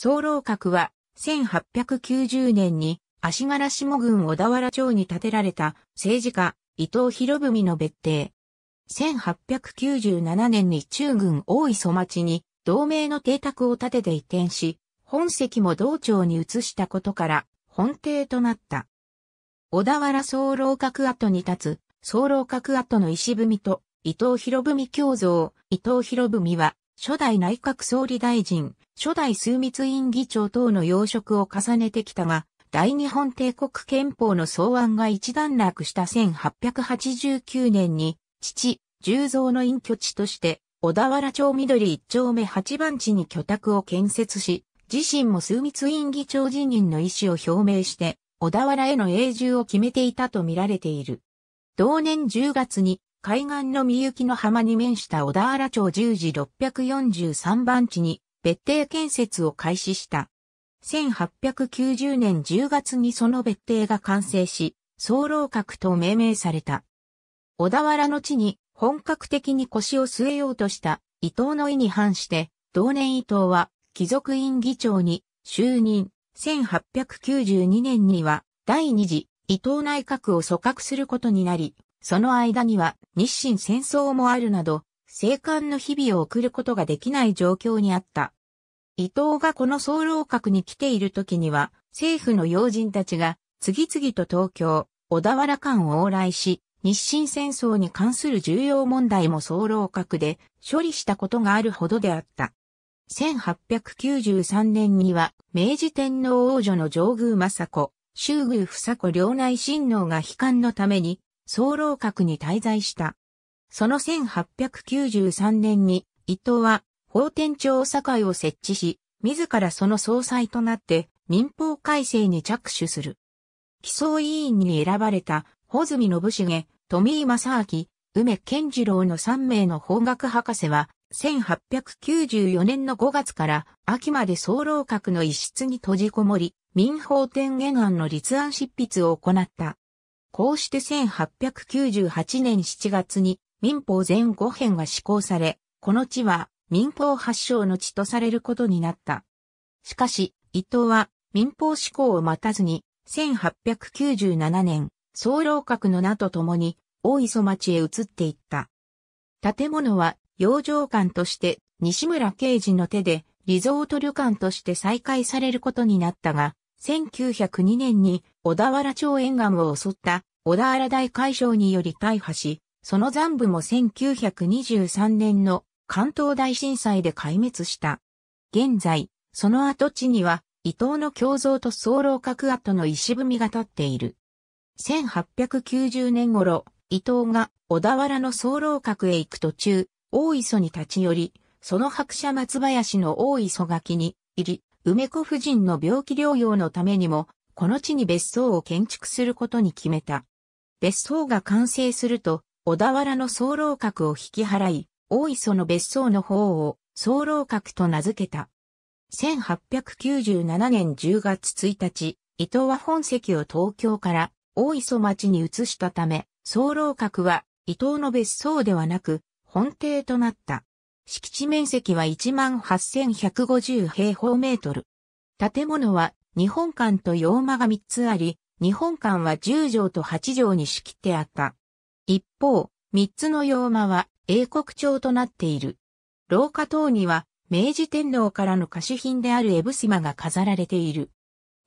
総楼閣は1890年に足柄下郡小田原町に建てられた政治家伊藤博文の別邸。1897年に中郡大磯町に同名の邸宅を建てて移転し、本籍も同町に移したことから本邸となった。小田原総楼閣跡に立つ総楼閣跡の石踏みと伊藤博文教像、伊藤博文は初代内閣総理大臣、初代枢密院議長等の要職を重ねてきたが、大日本帝国憲法の草案が一段落した1889年に、父、重蔵の隠居地として、小田原町緑一丁目八番地に居宅を建設し、自身も枢密院議長辞任の意思を表明して、小田原への永住を決めていたとみられている。同年10月に海岸のみゆきの浜に面した小田原町十字643番地に別邸建設を開始した。1890年10月にその別邸が完成し、総楼閣と命名された。小田原の地に本格的に腰を据えようとした伊藤の意に反して、同年伊藤は貴族院議長に就任。1892年には第二次伊藤内閣を組閣することになり、その間には日清戦争もあるなど、生還の日々を送ることができない状況にあった。伊藤がこの総楼閣に来ている時には、政府の要人たちが次々と東京、小田原間を往来し、日清戦争に関する重要問題も総楼閣で処理したことがあるほどであった。1893年には、明治天皇王女の上宮政子、周宮房子両内親王が悲観のために、総楼閣に滞在した。その1893年に、伊藤は法天調査会を設置し、自らその総裁となって民法改正に着手する。基礎委員に選ばれた、穂積信重、富井正明、梅健次郎の3名の法学博士は、1894年の5月から秋まで総楼閣の一室に閉じこもり、民法典原案の立案執筆を行った。こうして1898年7月に民法全5編が施行され、この地は民法発祥の地とされることになった。しかし、伊藤は民法施行を待たずに、1897年、総楼閣の名とともに、大磯町へ移っていった。建物は、洋上館として、西村刑事の手で、リゾート旅館として再開されることになったが、1902年に小田原町沿岸を襲った小田原大海将により大破し、その残部も1923年の関東大震災で壊滅した。現在、その跡地には、伊藤の胸像と総楼閣跡の石踏みが立っている。1890年頃、伊藤が小田原の総楼閣へ行く途中、大磯に立ち寄り、その白車松林の大磯垣に入り、梅子夫人の病気療養のためにも、この地に別荘を建築することに決めた。別荘が完成すると、小田原の総楼閣を引き払い、大磯の別荘の方を総楼閣と名付けた。1897年10月1日、伊藤は本籍を東京から大磯町に移したため、総楼閣は伊藤の別荘ではなく本邸となった。敷地面積は18,150平方メートル。建物は日本館と洋間が3つあり、日本館は10畳と8畳に仕切ってあった。一方、3つの洋間は英国調となっている。廊下等には明治天皇からの歌手品であるエブスマが飾られている。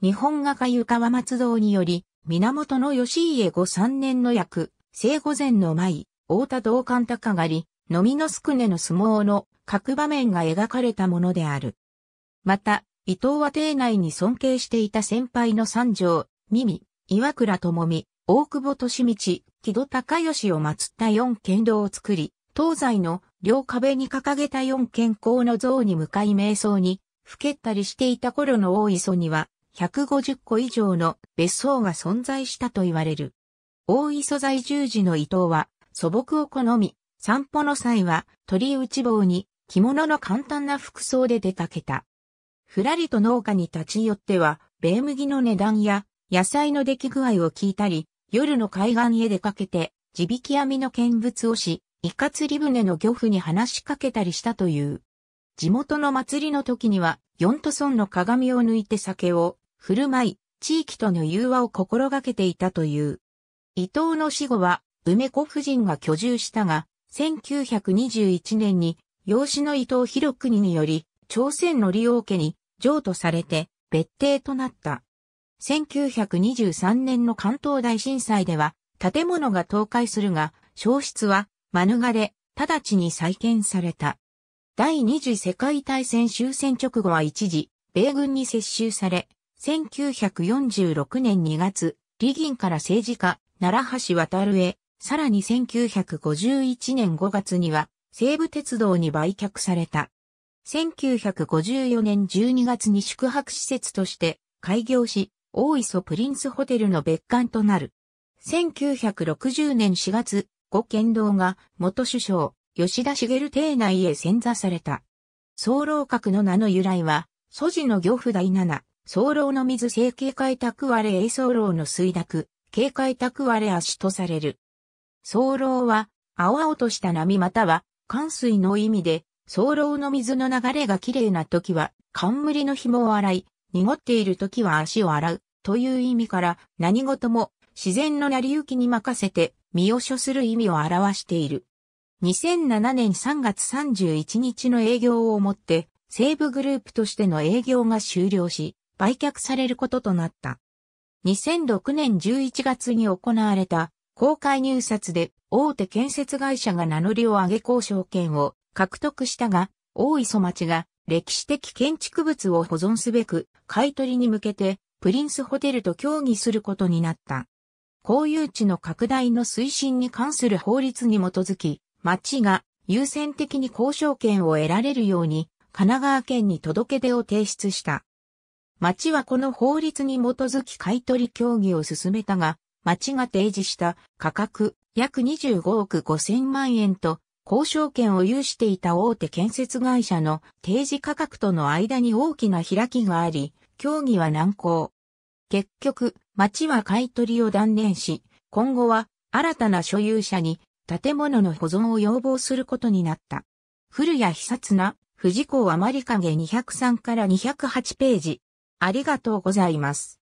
日本画家湯川松堂により、源義家後三年の役、聖御前の舞、大田道館高狩り、飲みのすくねの相撲の各場面が描かれたものである。また、伊藤は邸内に尊敬していた先輩の三条、耳、岩倉智美、大久保利道、木戸高義を祀った四剣道を作り、東西の両壁に掲げた四健康の像に向かい瞑想に、ふけったりしていた頃の大磯には、150個以上の別荘が存在したと言われる。大磯在住時の伊藤は、素朴を好み、散歩の際は鳥打ち棒に着物の簡単な服装で出かけた。ふらりと農家に立ち寄っては、米麦の値段や野菜の出来具合を聞いたり、夜の海岸へ出かけて、地引き網の見物をし、イカ釣り船の漁夫に話しかけたりしたという。地元の祭りの時には、四都村の鏡を抜いて酒を振る舞い、地域との融和を心がけていたという。伊藤の死後は、梅子夫人が居住したが、1921年に、養子の伊藤博国により、朝鮮の利王家に譲渡されて、別邸となった。1923年の関東大震災では、建物が倒壊するが、消失は免れ、直ちに再建された。第二次世界大戦終戦直後は一時、米軍に接収され、1946年2月、李銀から政治家、奈良橋渡るへ、さらに1951年5月には、西武鉄道に売却された。1954年12月に宿泊施設として開業し、大磯プリンスホテルの別館となる。1960年4月、五剣道が元首相、吉田茂邸内へ潜座された。総楼閣の名の由来は、祖父の漁夫第七、総楼の水成形開拓割れ栄総楼の水濁、警開拓割れ足とされる。総楼は、青々とした波または、冠水の意味で、総楼の水の流れがきれいな時は、冠の紐を洗い、濁っている時は足を洗う、という意味から、何事も自然の成り行きに任せて、身を処する意味を表している。2007年3月31日の営業をもって、西部グループとしての営業が終了し、売却されることとなった。2006年11月に行われた公開入札で大手建設会社が名乗りを上げ交渉権を獲得したが、大磯町が歴史的建築物を保存すべく買い取りに向けてプリンスホテルと協議することになった。公有地の拡大の推進に関する法律に基づき、町が優先的に交渉権を得られるように、神奈川県に届け出を提出した。町はこの法律に基づき買取協議を進めたが、町が提示した価格約25億5千万円と交渉権を有していた大手建設会社の提示価格との間に大きな開きがあり、協議は難航。結局、町は買取を断念し、今後は新たな所有者に建物の保存を要望することになった。古谷久津な、富士港余り影203から208ページ。ありがとうございます。